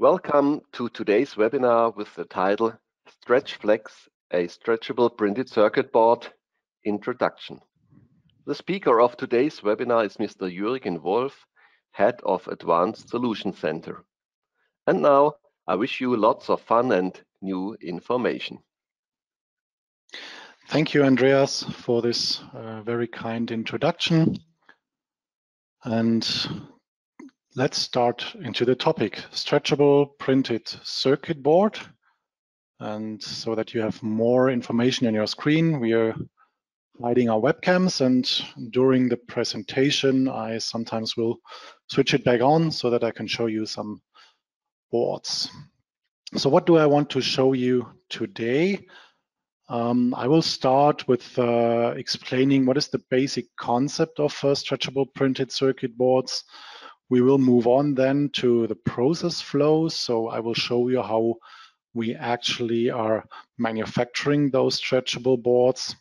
Welcome to today's webinar with the title STRETCH.flex, a stretchable printed circuit board introduction. The speaker of today's webinar is Mr. Jürgen Wolf, Head of Advanced Solution Center. And now I wish you lots of fun and new information. Thank you, Andreas, for this uh, very kind introduction. And let's start into the topic, stretchable printed circuit board. And so that you have more information on your screen, we are hiding our webcams and during the presentation, I sometimes will switch it back on so that I can show you some boards. So what do I want to show you today? Um, I will start with uh, explaining what is the basic concept of uh, stretchable printed circuit boards. We will move on then to the process flows. So I will show you how we actually are manufacturing those stretchable boards.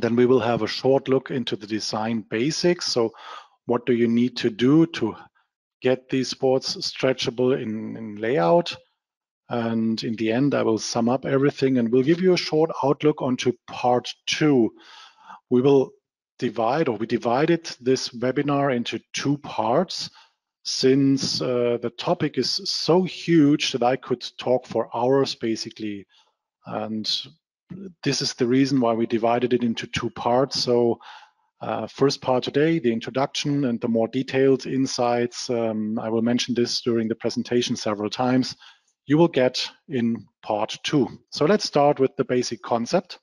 Then we will have a short look into the design basics. So what do you need to do to get these boards stretchable in, in layout? And in the end, I will sum up everything and we'll give you a short outlook onto part two. We will divide or we divided this webinar into two parts since uh, the topic is so huge that I could talk for hours basically. And this is the reason why we divided it into two parts. So uh, first part today, the introduction and the more detailed insights. Um, I will mention this during the presentation several times you will get in part two. So let's start with the basic concept.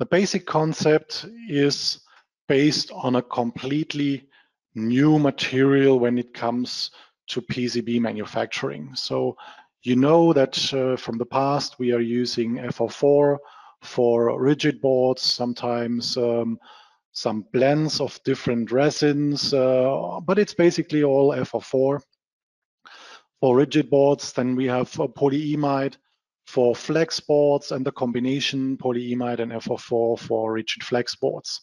The basic concept is based on a completely new material when it comes to PCB manufacturing. So you know that uh, from the past we are using FR4 for rigid boards, sometimes um, some blends of different resins, uh, but it's basically all FR4 for rigid boards. Then we have polyimide for flex boards and the combination polyimide and FR4 for rigid flex boards.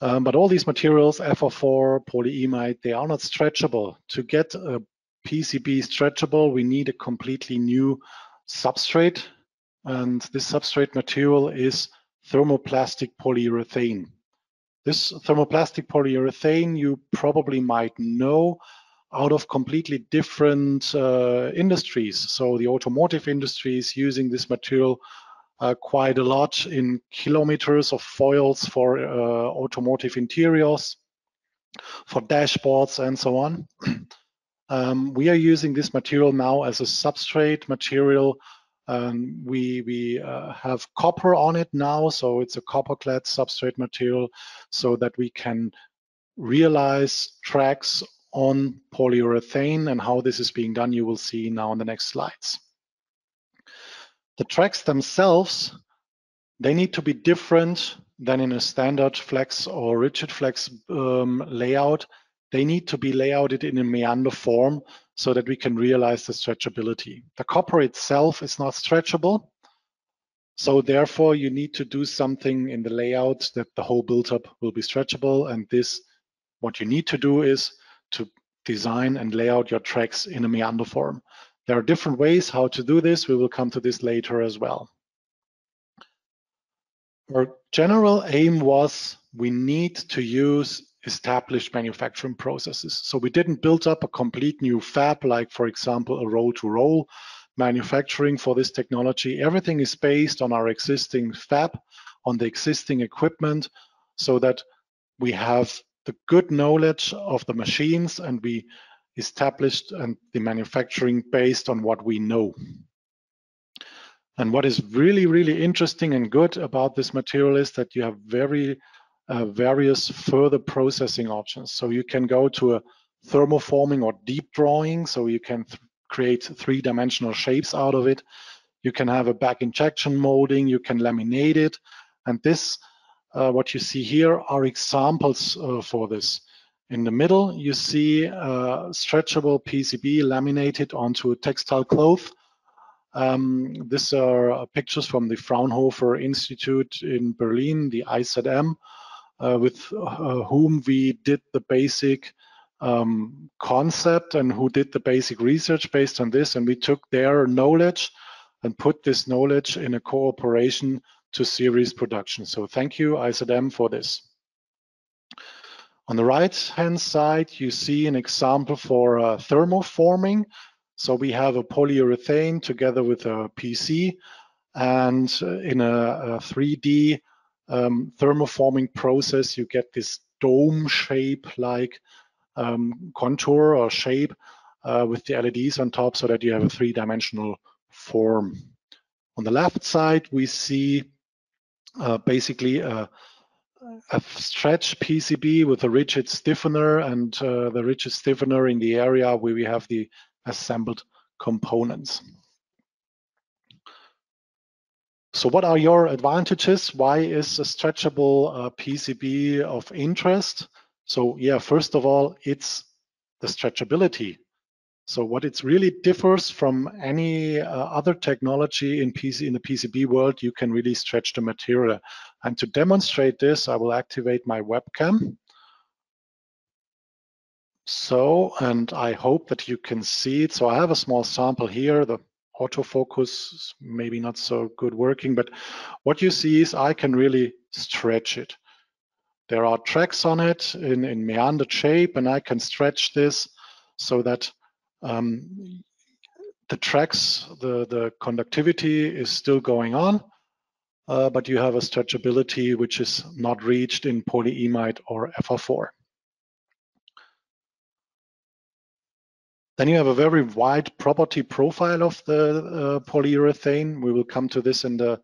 Um, but all these materials, FR4, polyimide, they are not stretchable. To get a PCB stretchable, we need a completely new substrate. And this substrate material is thermoplastic polyurethane. This thermoplastic polyurethane you probably might know out of completely different uh, industries. So the automotive industry is using this material uh, quite a lot in kilometers of foils for uh, automotive interiors, for dashboards and so on. um, we are using this material now as a substrate material. Um, we we uh, have copper on it now, so it's a copper clad substrate material so that we can realize tracks on polyurethane and how this is being done, you will see now in the next slides. The tracks themselves, they need to be different than in a standard flex or rigid flex um, layout. They need to be layouted in a meander form so that we can realize the stretchability. The copper itself is not stretchable. So therefore you need to do something in the layout that the whole build-up will be stretchable. And this, what you need to do is to design and lay out your tracks in a meander form. There are different ways how to do this. We will come to this later as well. Our general aim was we need to use established manufacturing processes. So we didn't build up a complete new fab, like for example, a roll-to-roll -roll manufacturing for this technology. Everything is based on our existing fab, on the existing equipment, so that we have the good knowledge of the machines and we established and the manufacturing based on what we know. And what is really, really interesting and good about this material is that you have very uh, various further processing options. So you can go to a thermoforming or deep drawing, so you can th create three-dimensional shapes out of it. You can have a back injection molding, you can laminate it, and this uh, what you see here are examples uh, for this. In the middle, you see uh, stretchable PCB laminated onto a textile cloth. Um, these are pictures from the Fraunhofer Institute in Berlin, the IZM, uh, with uh, whom we did the basic um, concept and who did the basic research based on this. And we took their knowledge and put this knowledge in a cooperation to series production. So thank you, IZM, for this. On the right-hand side, you see an example for uh, thermoforming. So we have a polyurethane together with a PC, and uh, in a, a 3D um, thermoforming process, you get this dome shape like um, contour or shape uh, with the LEDs on top so that you have a three-dimensional form. On the left side, we see uh, basically a, a, stretch PCB with a rigid stiffener and uh, the rigid stiffener in the area where we have the assembled components. So what are your advantages? Why is a stretchable uh, PCB of interest? So yeah, first of all, it's the stretchability. So what it really differs from any uh, other technology in PC in the PCB world, you can really stretch the material. And to demonstrate this, I will activate my webcam. So, and I hope that you can see it. So I have a small sample here. The autofocus is maybe not so good working, but what you see is I can really stretch it. There are tracks on it in, in meandered shape, and I can stretch this so that um, the tracks, the, the conductivity is still going on, uh, but you have a stretchability which is not reached in polyimide or FR4. Then you have a very wide property profile of the uh, polyurethane. We will come to this in the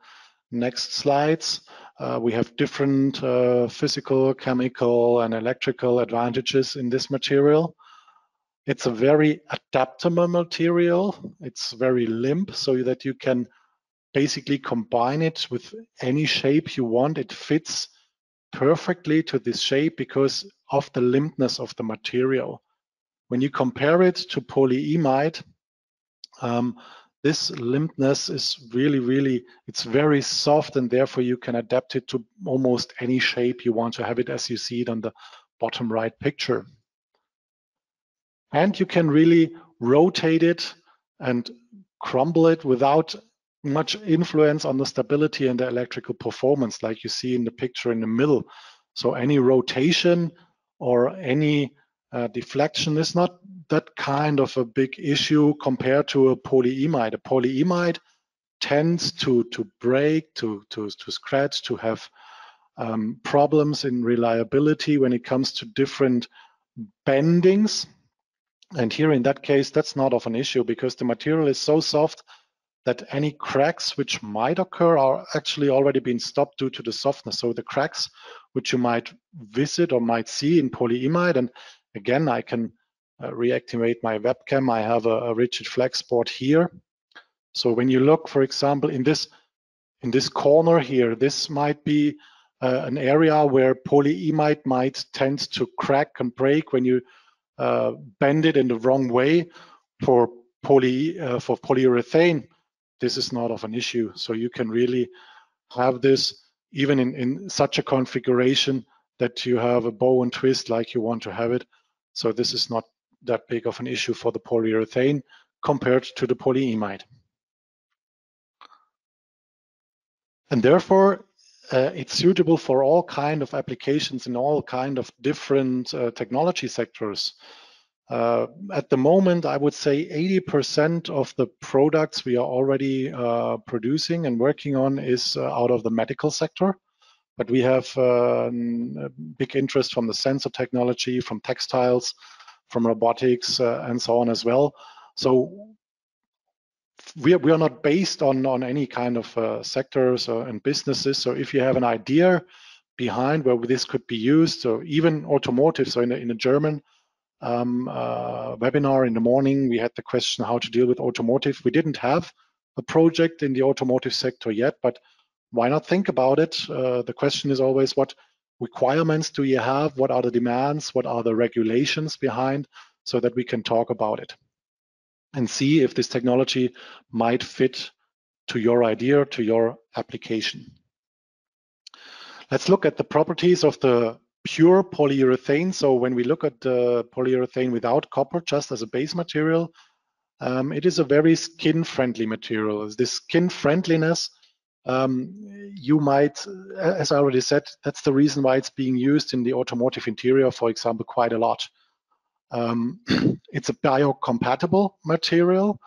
next slides. Uh, we have different uh, physical, chemical, and electrical advantages in this material. It's a very adaptable material. It's very limp so that you can basically combine it with any shape you want. It fits perfectly to this shape because of the limpness of the material. When you compare it to polyimide, um, this limpness is really, really, it's very soft and therefore you can adapt it to almost any shape you want to have it as you see it on the bottom right picture. And you can really rotate it and crumble it without much influence on the stability and the electrical performance, like you see in the picture in the middle. So any rotation or any uh, deflection is not that kind of a big issue compared to a polyimide. A polyimide tends to to break, to to to scratch, to have um, problems in reliability when it comes to different bendings. And here in that case, that's not of an issue because the material is so soft that any cracks which might occur are actually already been stopped due to the softness. So the cracks which you might visit or might see in polyimide, and again, I can uh, reactivate my webcam. I have a, a rigid flex board here. So when you look, for example, in this in this corner here, this might be uh, an area where polyimide might tend to crack and break when you uh, bend it in the wrong way for poly uh, for polyurethane, this is not of an issue. So you can really have this even in, in such a configuration that you have a bow and twist like you want to have it. So this is not that big of an issue for the polyurethane compared to the polyimide. And therefore, uh, it's suitable for all kind of applications in all kind of different uh, technology sectors. Uh, at the moment, I would say 80% of the products we are already uh, producing and working on is uh, out of the medical sector. But we have uh, big interest from the sensor technology, from textiles, from robotics, and so on as well. So we are, we are not based on, on any kind of uh, sectors or, and businesses. So if you have an idea behind where this could be used, so even automotive, so in a, in a German um, uh, webinar in the morning, we had the question how to deal with automotive. We didn't have a project in the automotive sector yet, but why not think about it? Uh, the question is always what requirements do you have? What are the demands? What are the regulations behind so that we can talk about it? And see if this technology might fit to your idea, to your application. Let's look at the properties of the pure polyurethane. So when we look at the polyurethane without copper, just as a base material, um, it is a very skin-friendly material. This skin friendliness, um, you might, as I already said, that's the reason why it's being used in the automotive interior, for example, quite a lot. Um, it's a biocompatible material,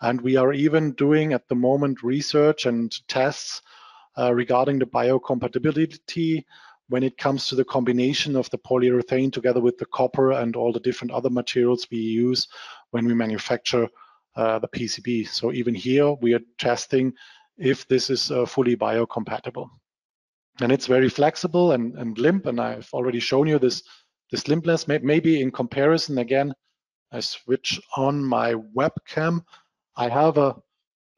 and we are even doing at the moment research and tests uh, regarding the biocompatibility when it comes to the combination of the polyurethane together with the copper and all the different other materials we use when we manufacture uh, the PCB. So even here we are testing if this is uh, fully biocompatible. And it's very flexible and, and limp, and I've already shown you this, this limpness. Maybe in comparison, again, I switch on my webcam. I have a,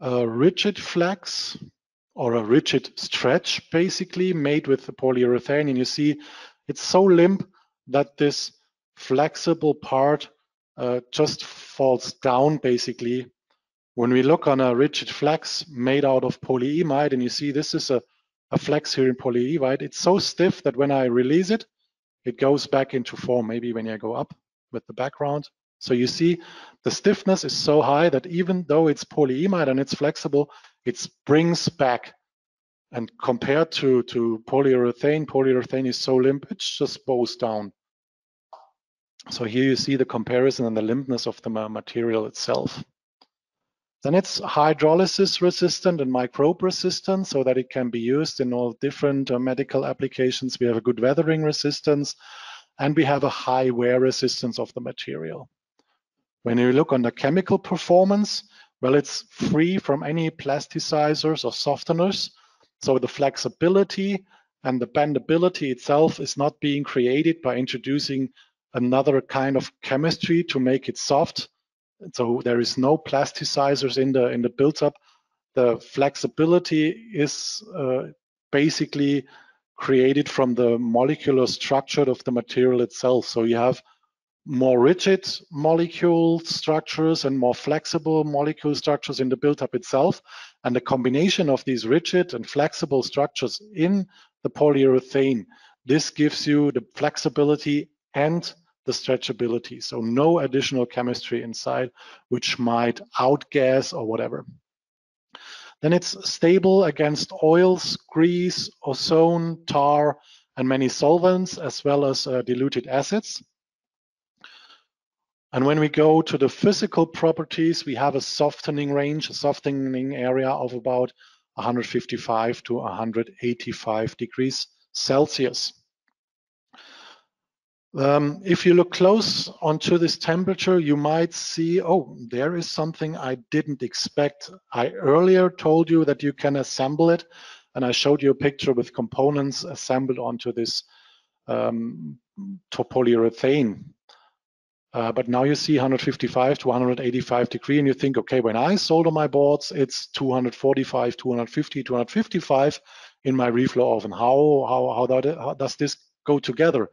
a rigid flex or a rigid stretch basically made with the polyurethane and you see it's so limp that this flexible part uh, just falls down basically when we look on a rigid flex made out of polyimide and you see this is a, a flex here in polyimide it's so stiff that when I release it it goes back into form maybe when I go up with the background so you see the stiffness is so high that even though it's polyimide and it's flexible, it springs back. And compared to, to polyurethane, polyurethane is so limp, it just bows down. So here you see the comparison and the limpness of the material itself. Then it's hydrolysis resistant and microbe resistant so that it can be used in all different uh, medical applications. We have a good weathering resistance and we have a high wear resistance of the material. When you look on the chemical performance, well, it's free from any plasticizers or softeners. So the flexibility and the bendability itself is not being created by introducing another kind of chemistry to make it soft. So there is no plasticizers in the in the build-up. The flexibility is uh, basically created from the molecular structure of the material itself. So you have more rigid molecule structures and more flexible molecule structures in the build-up itself. And the combination of these rigid and flexible structures in the polyurethane, this gives you the flexibility and the stretchability. So no additional chemistry inside, which might outgas or whatever. Then it's stable against oils, grease, ozone, tar, and many solvents, as well as uh, diluted acids. And when we go to the physical properties, we have a softening range, a softening area of about 155 to 185 degrees Celsius. Um, if you look close onto this temperature, you might see, oh, there is something I didn't expect. I earlier told you that you can assemble it, and I showed you a picture with components assembled onto this um, polyurethane uh, but now you see 155 to 185 degree and you think, okay, when I solder my boards, it's 245, 250, 255 in my reflow oven. How, how, how, that, how does this go together?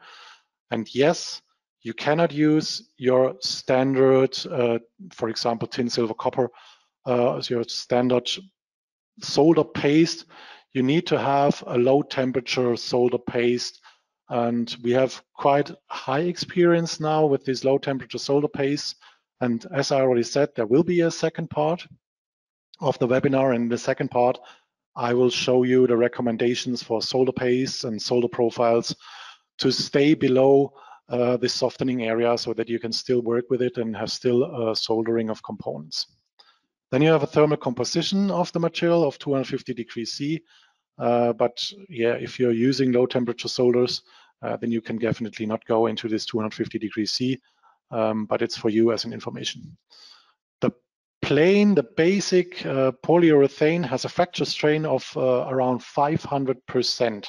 And yes, you cannot use your standard, uh, for example, tin, silver, copper, uh, as your standard solder paste. You need to have a low temperature solder paste and we have quite high experience now with this low temperature solder paste. And as I already said, there will be a second part of the webinar. In the second part, I will show you the recommendations for solder paste and solder profiles to stay below uh, this softening area so that you can still work with it and have still soldering of components. Then you have a thermal composition of the material of 250 degrees C. Uh, but yeah, if you're using low temperature solders, uh, then you can definitely not go into this 250 degrees C, um, but it's for you as an information. The plain, the basic uh, polyurethane has a fracture strain of uh, around 500%.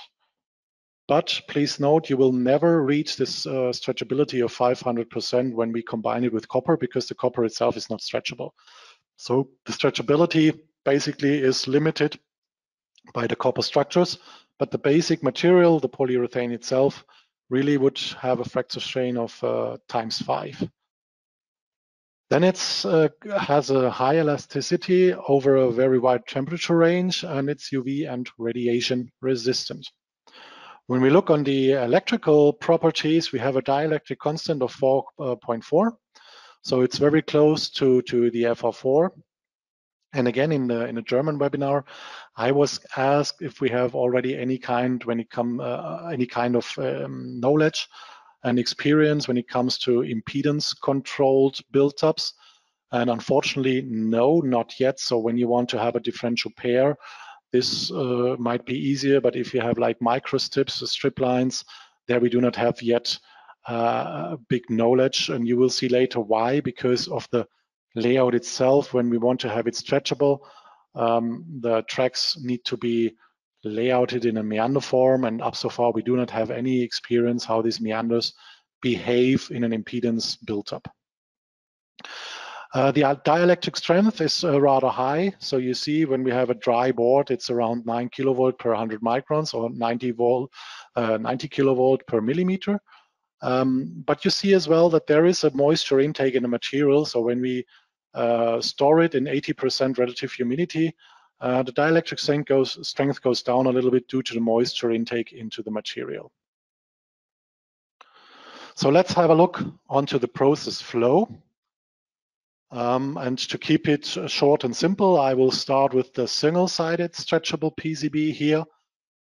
But please note, you will never reach this uh, stretchability of 500% when we combine it with copper because the copper itself is not stretchable. So the stretchability basically is limited by the copper structures but the basic material, the polyurethane itself, really would have a fracture strain of uh, times five. Then it uh, has a high elasticity over a very wide temperature range and it's UV and radiation resistant. When we look on the electrical properties, we have a dielectric constant of 4.4. Uh, so it's very close to, to the FR4. And again, in the in a German webinar, I was asked if we have already any kind when it come uh, any kind of um, knowledge and experience when it comes to impedance controlled build-ups. And unfortunately, no, not yet. So when you want to have a differential pair, this uh, might be easier. But if you have like micro microstrips, strip lines, there we do not have yet uh, big knowledge. And you will see later why, because of the layout itself. When we want to have it stretchable, um, the tracks need to be layouted in a meander form. And up so far, we do not have any experience how these meanders behave in an impedance built up. Uh, the dielectric strength is uh, rather high. So you see when we have a dry board, it's around 9 kilovolt per 100 microns or 90 volt, uh, 90 kilovolt per millimeter. Um, but you see as well that there is a moisture intake in the material. So when we uh, store it in 80% relative humidity, uh, the dielectric strength goes, strength goes down a little bit due to the moisture intake into the material. So let's have a look onto the process flow. Um, and to keep it short and simple, I will start with the single-sided stretchable PCB here.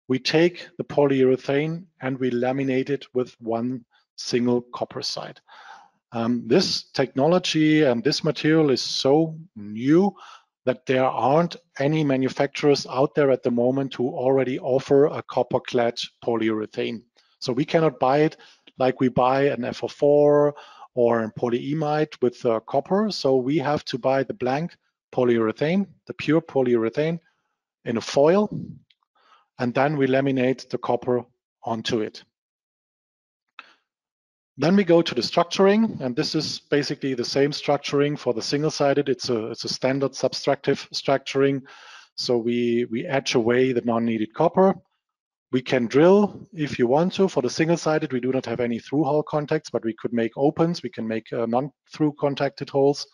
We take the polyurethane and we laminate it with one single copper side. Um, this technology and this material is so new that there aren't any manufacturers out there at the moment who already offer a copper clad polyurethane. So we cannot buy it like we buy an FR4 or a polyimide with uh, copper. So we have to buy the blank polyurethane, the pure polyurethane in a foil, and then we laminate the copper onto it. Then we go to the structuring, and this is basically the same structuring for the single-sided. It's a it's a standard subtractive structuring. So we we etch away the non-needed copper. We can drill if you want to. For the single-sided, we do not have any through-hole contacts, but we could make opens. We can make uh, non-through contacted holes.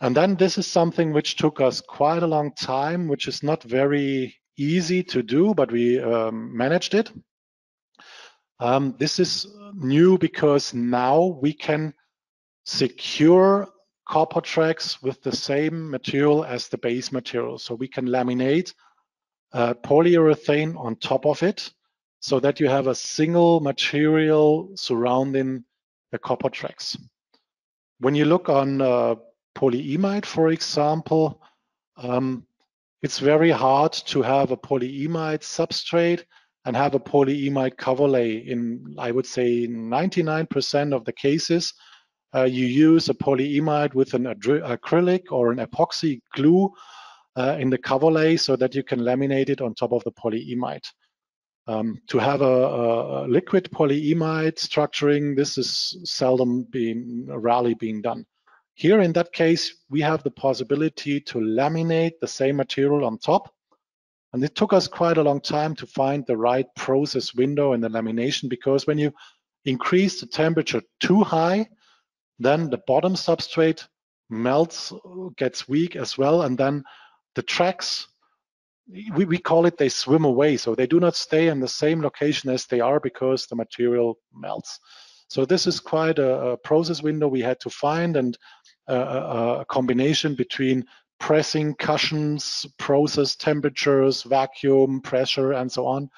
And then this is something which took us quite a long time, which is not very easy to do, but we um, managed it. Um, this is new because now we can secure copper tracks with the same material as the base material. So we can laminate uh, polyurethane on top of it so that you have a single material surrounding the copper tracks. When you look on uh, polyimide, for example, um, it's very hard to have a polyimide substrate and have a polyimide coverlay in, I would say, 99% of the cases. Uh, you use a polyimide with an acrylic or an epoxy glue uh, in the cover lay so that you can laminate it on top of the polyimide. Um, to have a, a, liquid polyimide structuring, this is seldom being, rarely being done. Here in that case, we have the possibility to laminate the same material on top. And it took us quite a long time to find the right process window in the lamination because when you increase the temperature too high, then the bottom substrate melts, gets weak as well, and then the tracks, we, we call it they swim away. So they do not stay in the same location as they are because the material melts. So this is quite a, a process window we had to find and a, combination between pressing cushions, process temperatures, vacuum, pressure, and so on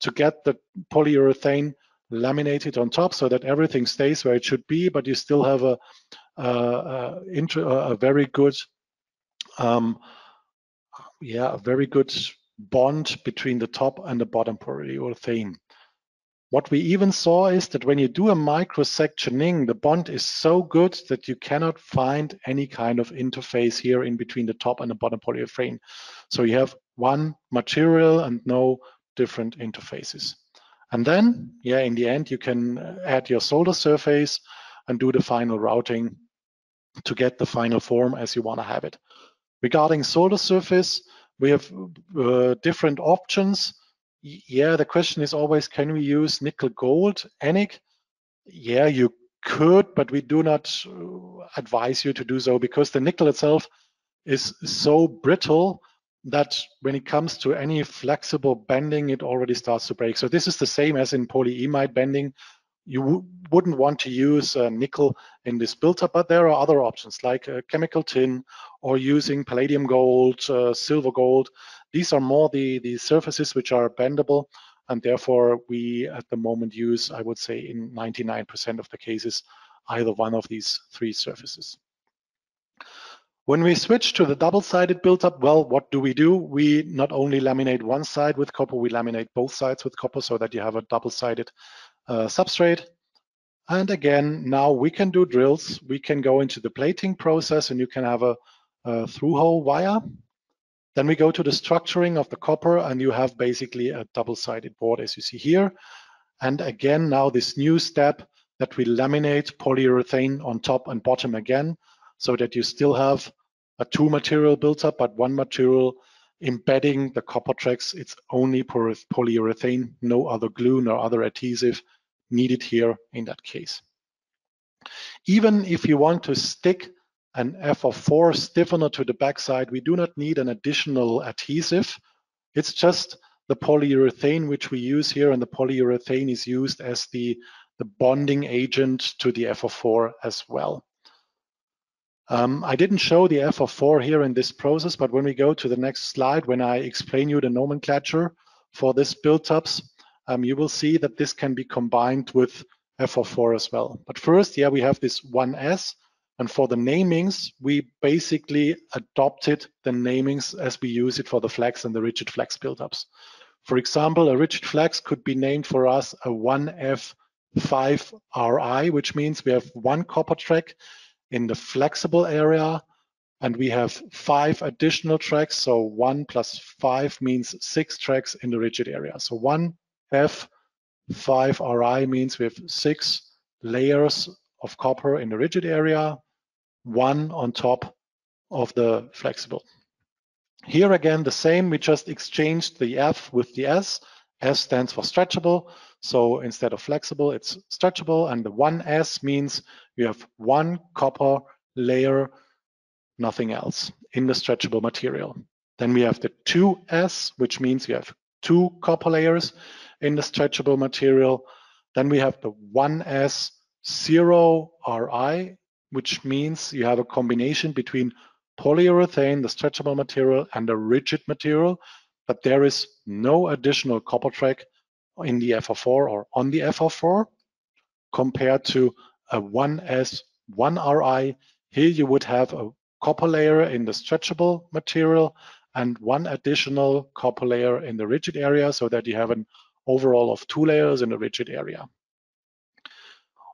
to get the polyurethane laminated on top so that everything stays where it should be, but you still have a, a, a, a very good um, yeah, a very good bond between the top and the bottom polyurethane. What we even saw is that when you do a microsectioning, the bond is so good that you cannot find any kind of interface here in between the top and the bottom polyurethane. So you have one material and no different interfaces. And then, yeah, in the end, you can uh, add your solder surface and do the final routing to get the final form as you want to have it. Regarding solder surface, we have uh, different options. Yeah, the question is always, can we use nickel gold ENIG? Yeah, you could, but we do not uh, advise you to do so because the nickel itself is so brittle that when it comes to any flexible bending, it already starts to break. So this is the same as in polyimide bending. You wouldn't want to use uh, nickel in this build-up, but there are other options like uh, chemical tin or using palladium gold, uh, silver gold. These are more the, the surfaces which are bendable, and therefore we at the moment use, I would say in 99% of the cases, either one of these three surfaces. When we switch to the double-sided build-up, well, what do we do? We not only laminate one side with copper, we laminate both sides with copper so that you have a double-sided Uh, substrate. And again, now we can do drills. We can go into the plating process and you can have a, a through-hole via. Then we go to the structuring of the copper and you have basically a double-sided board as you see here. And again, now this new step that we laminate polyurethane on top and bottom again so that you still have a two material built up, but one material embedding the copper tracks. It's only polyurethane, no other glue no other adhesive needed here in that case. Even if you want to stick an FR4 stiffener to the backside, we do not need an additional adhesive. It's just the polyurethane which we use here, and the polyurethane is used as the, the bonding agent to the FR4 as well. Um, I didn't show the FR4 here in this process, but when we go to the next slide, when I explain you the nomenclature for this build-ups, um, you will see that this can be combined with FR4 as well. But first, yeah, we have this 1S, and for the namings, we basically adopted the namings as we use it for the flex and the rigid flex build-ups. For example, a rigid flex could be named for us a 1F5RI, which means we have one copper track in the flexible area, and we have five additional tracks. So one plus five means six tracks in the rigid area. So one F, five RI means we have six layers of copper in the rigid area, one on top of the flexible. Here again, the same, we just exchanged the F with the S. S stands for stretchable. So instead of flexible, it's stretchable. And the 1S means you have one copper layer, nothing else in the stretchable material. Then we have the 2S, which means you have two copper layers in the stretchable material. Then we have the 1S 0 RI, which means you have a combination between polyurethane, the stretchable material, and a rigid material, but there is no additional copper track in the FR4 or on the FR4 compared to a 1S 1RI. Here you would have a copper layer in the stretchable material and one additional copper layer in the rigid area so that you have an overall of two layers in a rigid area.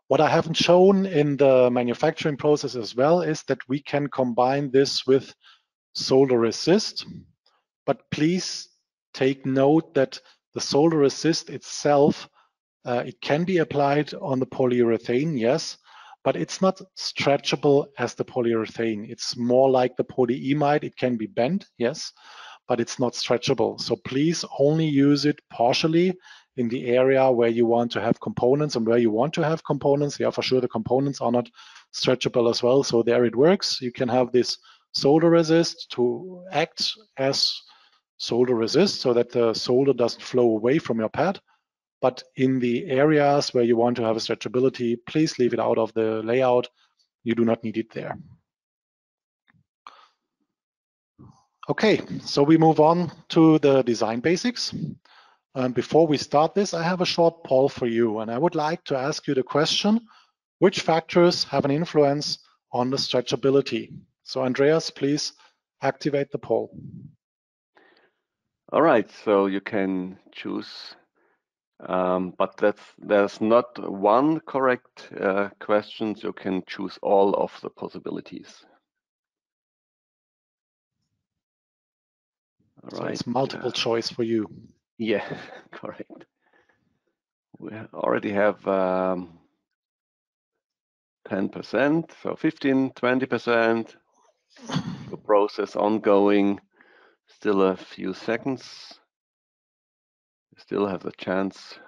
What I haven't shown in the manufacturing process as well is that we can combine this with solder resist, but please take note that the solder resist itself, uh, it can be applied on the polyurethane, yes, but it's not stretchable as the polyurethane. It's more like the polyimide. It can be bent, yes, but it's not stretchable. So please only use it partially in the area where you want to have components and where you want to have components. Yeah, for sure, the components are not stretchable as well. So there it works. You can have this solder resist to act as solder resist so that the solder doesn't flow away from your pad. But in the areas where you want to have a stretchability, please leave it out of the layout. You do not need it there. Okay, so we move on to the design basics. Before we start this, I have a short poll for you. And I would like to ask you the question, which factors have an influence on the stretchability? So Andreas, please activate the poll. All right, so you can choose, um, but that's there's not one correct uh, question. You can choose all of the possibilities. All so right. it's multiple uh, choice for you. Yeah, correct. We already have 10%, um, so 15, 20%. The process ongoing Still a few seconds. You still have the chance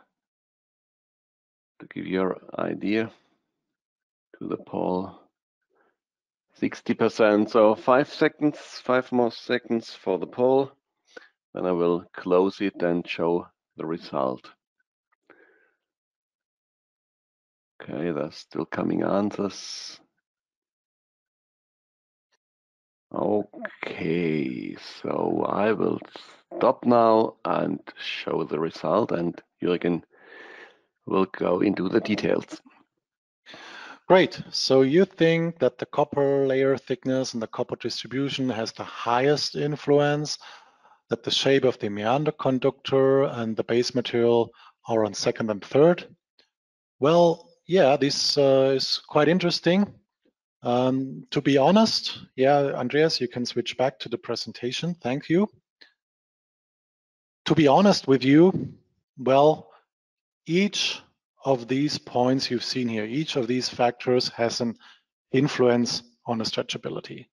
to give your idea to the poll. 60%. So five seconds, five more seconds for the poll. Then I will close it and show the result. Okay, there's still coming answers. Okay, so I will stop now and show the result and Jürgen will go into the details. Great. So you think that the copper layer thickness and the copper distribution has the highest influence, that the shape of the meander conductor and the base material are on second and third? Well, yeah, this uh, is quite interesting. Um, to be honest, yeah, Andreas, you can switch back to the presentation. Thank you. To be honest with you, well, each of these points you've seen here, each of these factors has an influence on the stretchability.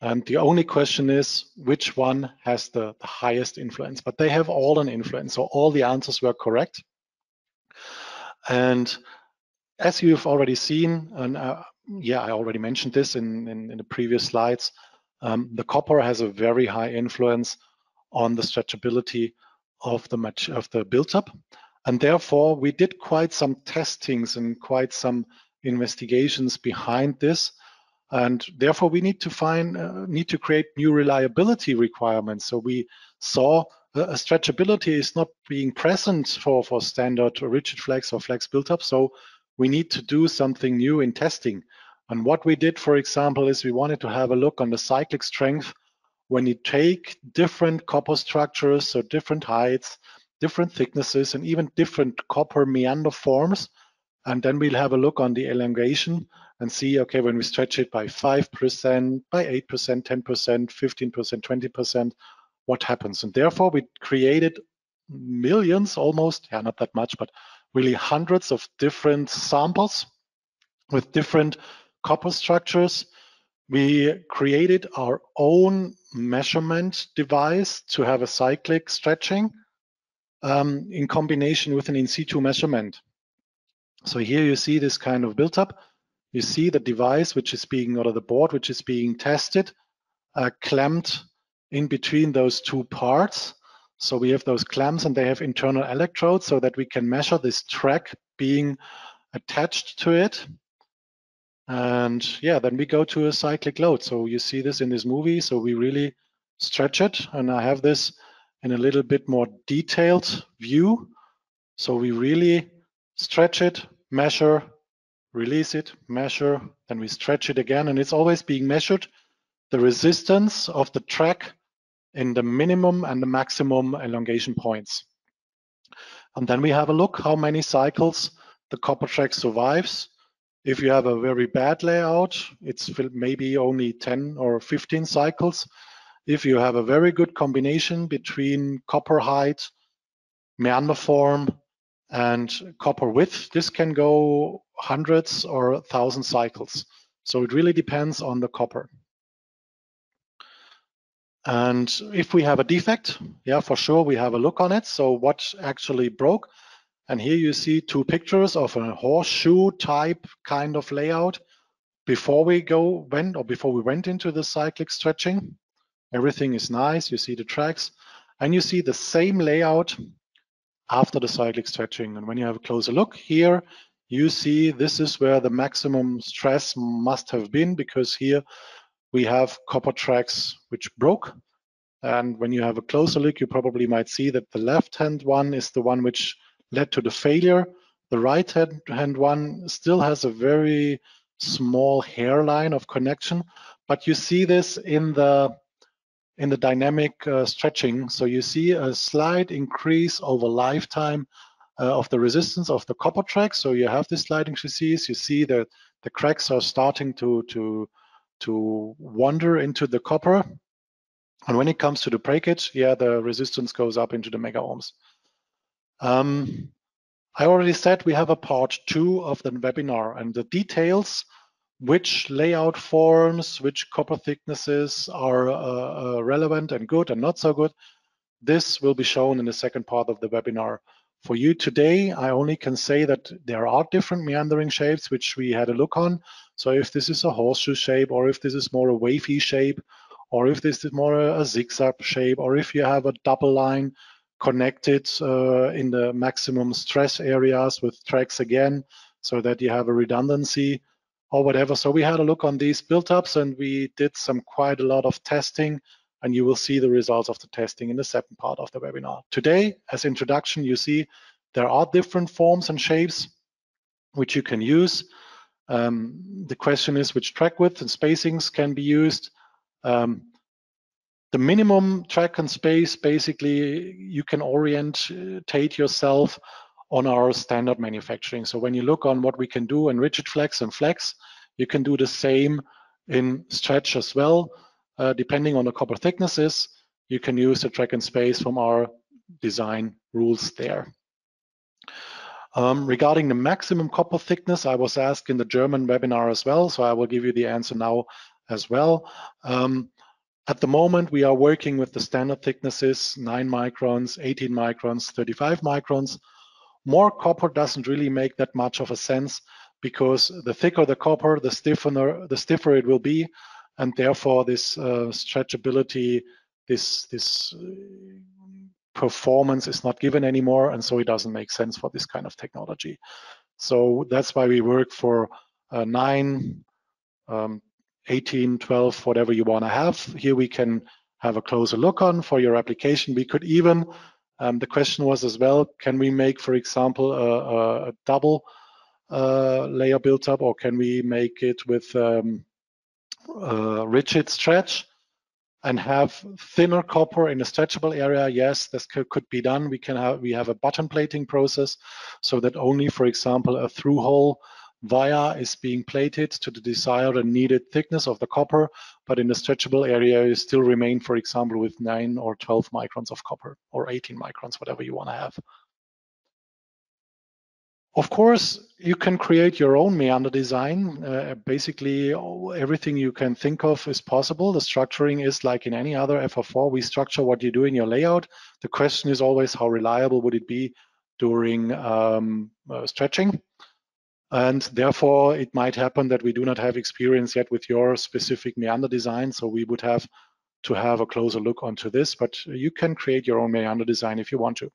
And the only question is which one has the, the highest influence, but they have all an influence. So all the answers were correct. And as you've already seen, and uh, yeah, I already mentioned this in, in, in the previous slides, um, the copper has a very high influence on the stretchability of the match of the build-up. And therefore, we did quite some testings and quite some investigations behind this. And therefore, we need to find, uh, need to create new reliability requirements. So we saw a stretchability is not being present for, for standard rigid flex or flex build-up. So we need to do something new in testing. And what we did, for example, is we wanted to have a look on the cyclic strength when you take different copper structures, so different heights, different thicknesses, and even different copper meander forms. And then we'll have a look on the elongation and see, okay, when we stretch it by 5%, by 8%, 10%, 15%, 20%, what happens? And therefore, we created millions, almost, yeah, not that much, but really hundreds of different samples with different copper structures. We created our own measurement device to have a cyclic stretching um, in combination with an in situ measurement. So here you see this kind of built up. You see the device which is being, or the board which is being tested, uh, clamped in between those two parts. So we have those clamps and they have internal electrodes so that we can measure this track being attached to it. And yeah, then we go to a cyclic load. So you see this in this movie. So we really stretch it. And I have this in a little bit more detailed view. So we really stretch it, measure, release it, measure, then we stretch it again. And it's always being measured the resistance of the track in the minimum and the maximum elongation points. And then we have a look how many cycles the copper track survives. If you have a very bad layout, it's maybe only 10 or 15 cycles. If you have a very good combination between copper height, meander form, and copper width, this can go hundreds or thousand cycles. So it really depends on the copper. And if we have a defect, yeah, for sure, we have a look on it. So what actually broke? And here you see two pictures of a horseshoe type kind of layout before we go went or before we went into the cyclic stretching. Everything is nice. You see the tracks and you see the same layout after the cyclic stretching. And when you have a closer look here, you see this is where the maximum stress must have been because here we have copper tracks which broke. And when you have a closer look, you probably might see that the left-hand one is the one which led to the failure. The right-hand one still has a very small hairline of connection, but you see this in the in the dynamic uh, stretching. So you see a slight increase over lifetime uh, of the resistance of the copper track. So you have this sliding disease. You see that the cracks are starting to to to wander into the copper. And when it comes to the breakage, yeah, the resistance goes up into the mega ohms. Um, I already said we have a part two of the webinar and the details, which layout forms, which copper thicknesses are uh, uh, relevant and good and not so good. This will be shown in the second part of the webinar. For you today, I only can say that there are different meandering shapes which we had a look on. So if this is a horseshoe shape, or if this is more a wavy shape, or if this is more a, zigzag shape, or if you have a double line connected uh, in the maximum stress areas with tracks again, so that you have a redundancy or whatever. So we had a look on these build-ups and we did some quite a lot of testing and you will see the results of the testing in the second part of the webinar. Today, as introduction, you see there are different forms and shapes which you can use. Um, the question is which track width and spacings can be used. Um, the minimum track and space, basically, you can orientate yourself on our standard manufacturing. So when you look on what we can do in rigid flex and flex, you can do the same in stretch as well. Uh, depending on the copper thicknesses, you can use the track and space from our design rules there. Um, regarding the maximum copper thickness, I was asked in the German webinar as well, so I will give you the answer now as well. Um, at the moment, we are working with the standard thicknesses, 9 microns, 18 microns, 35 microns. More copper doesn't really make that much of a sense because the thicker the copper, the stiffer, the stiffer it will be, and therefore this uh, stretchability, this this performance is not given anymore, and so it doesn't make sense for this kind of technology. So that's why we work for uh, 9, um, 18, 12, whatever you want to have. Here we can have a closer look on for your application. We could even, um, the question was as well, can we make, for example, a, a double uh, layer built up, or can we make it with um, rigid stretch and have thinner copper in a stretchable area, yes, this could, could be done. We can have we have a button plating process so that only, for example, a through hole via is being plated to the desired and needed thickness of the copper, but in the stretchable area, you still remain, for example, with 9 or 12 microns of copper or 18 microns, whatever you want to have. Of course, you can create your own meander design. Uh, basically, everything you can think of is possible. The structuring is like in any other FR4. We structure what you do in your layout. The question is always how reliable would it be during um, uh, stretching? And therefore, it might happen that we do not have experience yet with your specific meander design. So we would have to have a closer look onto this, but you can create your own meander design if you want to.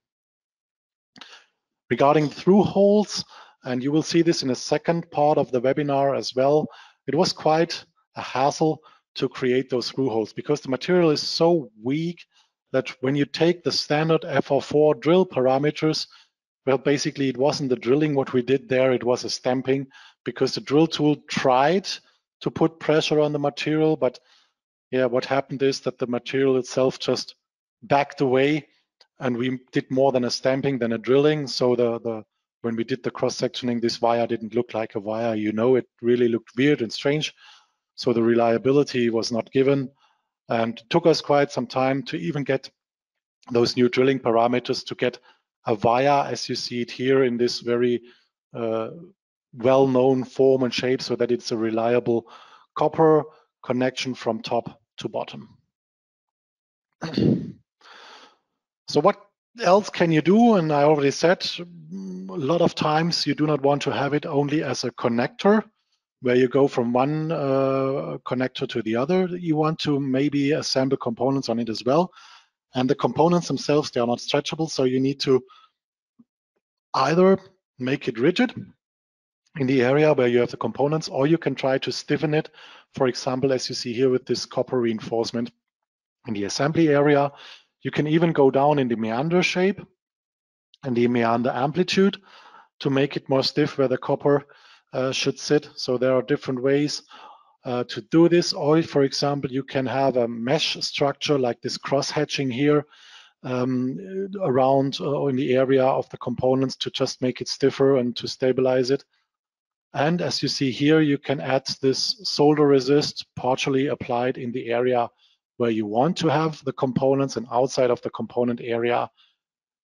Regarding through holes, and you will see this in a second part of the webinar as well, it was quite a hassle to create those through holes because the material is so weak that when you take the standard FR4 drill parameters, well, basically it wasn't the drilling what we did there, it was a stamping because the drill tool tried to put pressure on the material, but yeah, what happened is that the material itself just backed away and we did more than a stamping than a drilling. So the, the when we did the cross sectioning, this via didn't look like a via. You know, it really looked weird and strange. So the reliability was not given, and it took us quite some time to even get those new drilling parameters to get a via, as you see it here in this very uh, well-known form and shape, so that it's a reliable copper connection from top to bottom. So what else can you do? And I already said, a lot of times you do not want to have it only as a connector where you go from one uh, connector to the other. You want to maybe assemble components on it as well. And the components themselves, they are not stretchable. So you need to either make it rigid in the area where you have the components, or you can try to stiffen it. For example, as you see here with this copper reinforcement in the assembly area, you can even go down in the meander shape and the meander amplitude to make it more stiff where the copper uh, should sit. So there are different ways uh, to do this. Or for example, you can have a mesh structure like this cross hatching here um, around uh, in the area of the components to just make it stiffer and to stabilize it. And as you see here, you can add this solder resist partially applied in the area where you want to have the components and outside of the component area,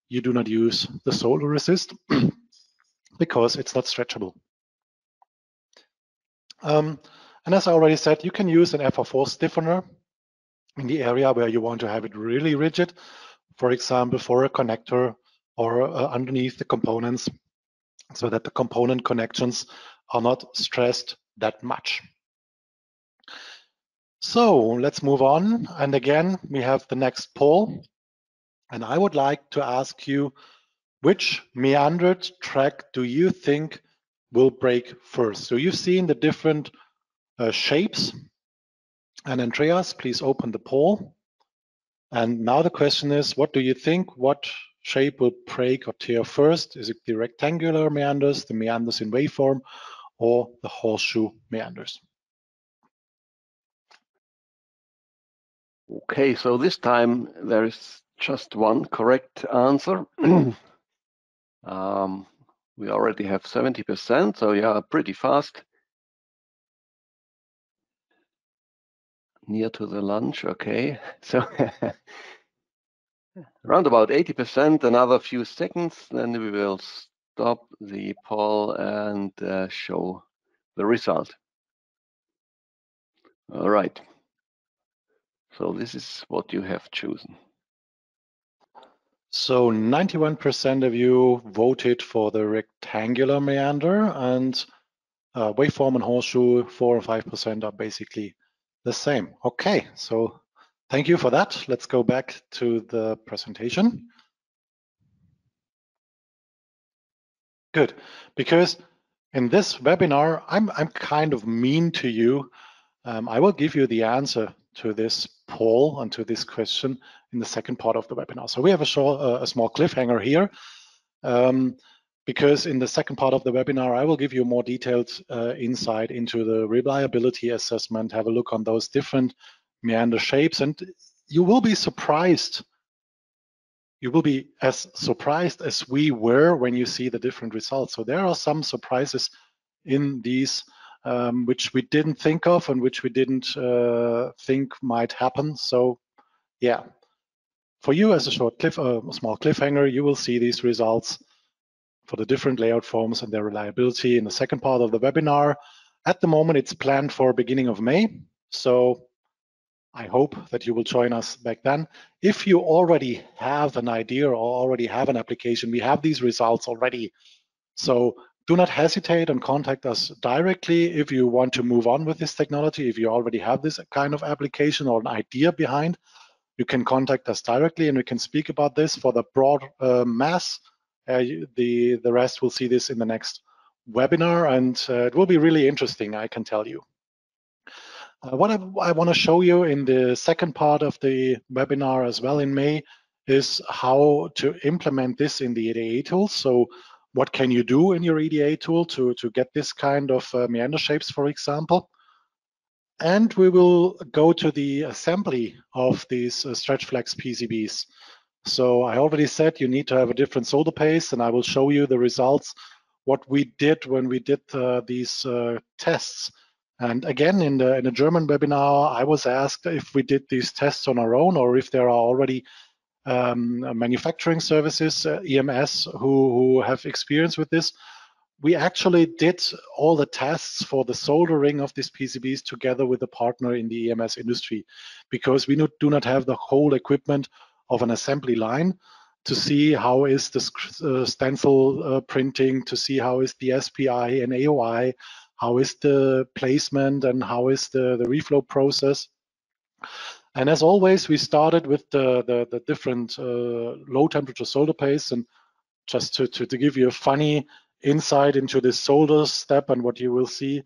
you do not use the solder resist because it's not stretchable. Um, and as I already said, you can use an FR4 stiffener in the area where you want to have it really rigid. For example, for a connector or uh, underneath the components so that the component connections are not stressed that much. So let's move on. And again, we have the next poll. And I would like to ask you, which meandered track do you think will break first? So you've seen the different uh, shapes. And Andreas, please open the poll. And now the question is, what do you think? What shape will break or tear first? Is it the rectangular meanders, the meanders in waveform, or the horseshoe meanders? Okay, so this time there is just one correct answer. um, we already have 70%, so yeah, pretty fast. Near to the lunch, okay. So around about 80%, another few seconds, then we will stop the poll and uh, show the result. All right. So this is what you have chosen. So 91% of you voted for the rectangular meander and uh, waveform and horseshoe, 4 or 5% are basically the same. Okay, so thank you for that. Let's go back to the presentation. Good, because in this webinar, I'm, I'm kind of mean to you. Um, I will give you the answer to this poll and to this question in the second part of the webinar. So we have a, short, uh, a small cliffhanger here um, because in the second part of the webinar, I will give you more detailed uh, insight into the reliability assessment, have a look on those different meander shapes, and you will be surprised. You will be as surprised as we were when you see the different results. So there are some surprises in these um, which we didn't think of and which we didn't uh, think might happen. So yeah, for you as a short cliff, uh, a small cliffhanger, you will see these results for the different layout forms and their reliability in the second part of the webinar. At the moment, it's planned for beginning of May. So I hope that you will join us back then. If you already have an idea or already have an application, we have these results already. So do not hesitate and contact us directly if you want to move on with this technology. If you already have this kind of application or an idea behind, you can contact us directly and we can speak about this for the broad uh, mass. Uh, the, the rest will see this in the next webinar and uh, it will be really interesting, I can tell you. Uh, what I, I want to show you in the second part of the webinar as well in May is how to implement this in the EDA tools. So what can you do in your EDA tool to, to get this kind of uh, meander shapes, for example. And we will go to the assembly of these uh, STRETCH.flex PCBs. So I already said you need to have a different solder paste, and I will show you the results, what we did when we did uh, these uh, tests. And again, in the, in the German webinar, I was asked if we did these tests on our own or if there are already um, manufacturing services, uh, EMS, who, who have experience with this. We actually did all the tests for the soldering of these PCBs together with a partner in the EMS industry because we do not have the whole equipment of an assembly line to see how is the uh, stencil uh, printing, to see how is the SPI and AOI, how is the placement and how is the, the reflow process. And as always, we started with the, the, the different uh, low temperature solder paste. And just to, to, to, give you a funny insight into this solder step and what you will see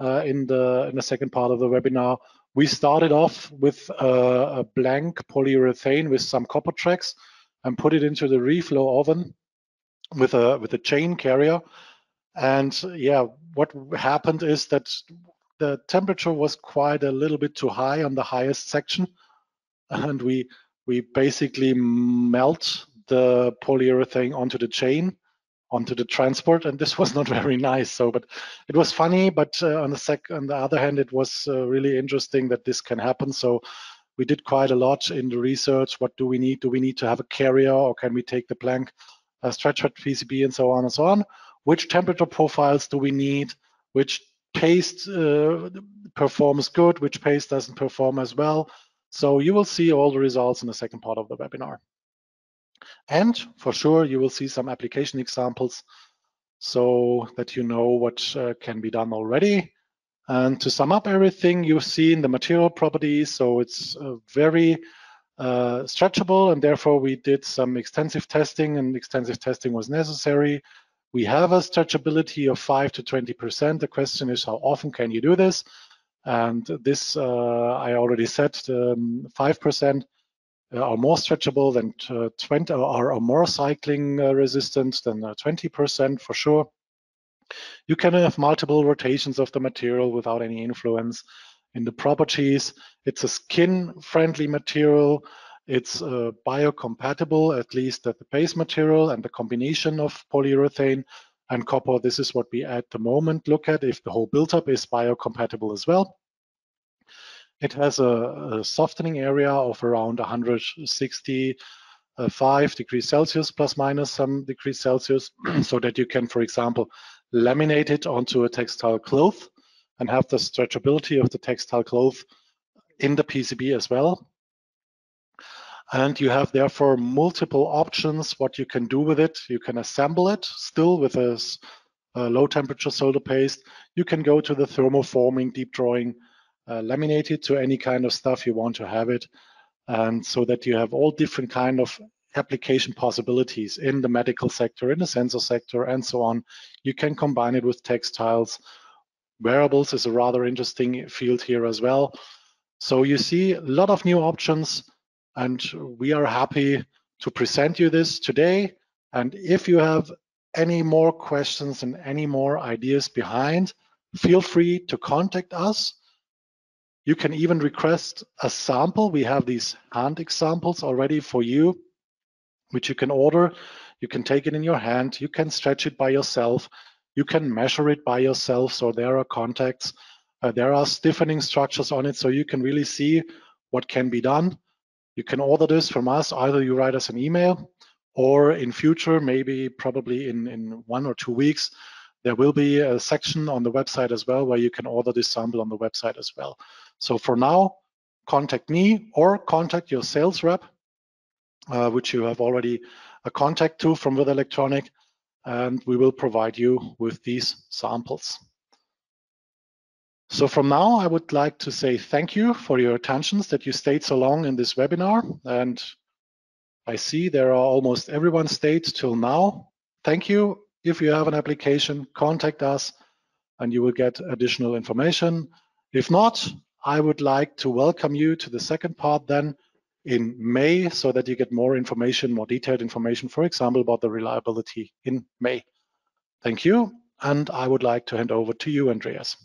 uh, in, the, in the second part of the webinar, we started off with a, a blank polyurethane with some copper tracks and put it into the reflow oven with a, with a chain carrier. And yeah, what happened is that the temperature was quite a little bit too high on the highest section and we we basically melt the polyurethane onto the chain onto the transport and this was not very nice. So but it was funny but uh, on the sec on the other hand it was uh, really interesting that this can happen. So we did quite a lot in the research. What do we need? Do we need to have a carrier or can we take the blank uh, stretch PCB and so on and so on? Which temperature profiles do we need? Which paste uh, performs good, which paste doesn't perform as well. So you will see all the results in the second part of the webinar. And for sure, you will see some application examples so that you know what uh, can be done already. And to sum up everything, you see in the material properties, so it's uh, very uh, stretchable, and therefore we did some extensive testing, and extensive testing was necessary. We have a stretchability of 5 to 20%. The question is, how often can you do this? And this, uh, I already said, um, 5% are more stretchable than uh, 20, are, are more cycling uh, resistant than 20% for sure. You can have multiple rotations of the material without any influence in the properties. It's a skin-friendly material. It's uh, biocompatible, at least at the base material and the combination of polyurethane and copper. This is what we at the moment look at if the whole build-up is biocompatible as well. It has a, a softening area of around 165 degrees Celsius plus minus some degrees Celsius so that you can, for example, laminate it onto a textile cloth and have the stretchability of the textile cloth in the PCB as well. And you have therefore multiple options what you can do with it. You can assemble it still with a, a low temperature solder paste. You can go to the thermoforming, deep drawing, uh, laminate it to any kind of stuff you want to have it. And so that you have all different kind of application possibilities in the medical sector, in the sensor sector, and so on. You can combine it with textiles. Wearables is a rather interesting field here as well. So you see a lot of new options, and we are happy to present you this today. And if you have any more questions and any more ideas behind, feel free to contact us. You can even request a sample. We have these hand examples already for you which you can order. You can take it in your hand. You can stretch it by yourself. You can measure it by yourself. So there are contacts. Uh, there are stiffening structures on it. So you can really see what can be done. You can order this from us. Either you write us an email or in future, maybe probably in, in one or two weeks, there will be a section on the website as well where you can order this sample on the website as well. So for now, contact me or contact your sales rep uh, which you have already a contact to from Würth Elektronik, and we will provide you with these samples. So from now, I would like to say thank you for your attentions that you stayed so long in this webinar. And I see there are almost everyone stayed till now. Thank you. If you have an application, contact us and you will get additional information. If not, I would like to welcome you to the second part then in May so that you get more information, more detailed information, for example, about the reliability in May. Thank you. And I would like to hand over to you, Andreas.